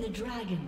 The dragon.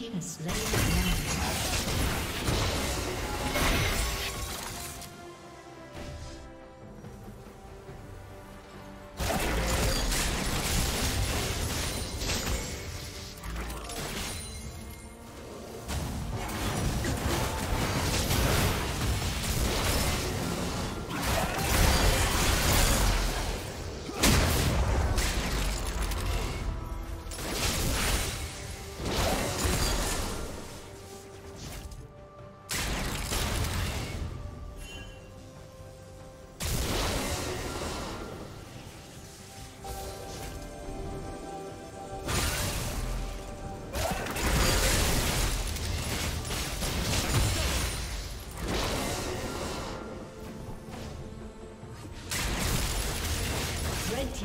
Team has slain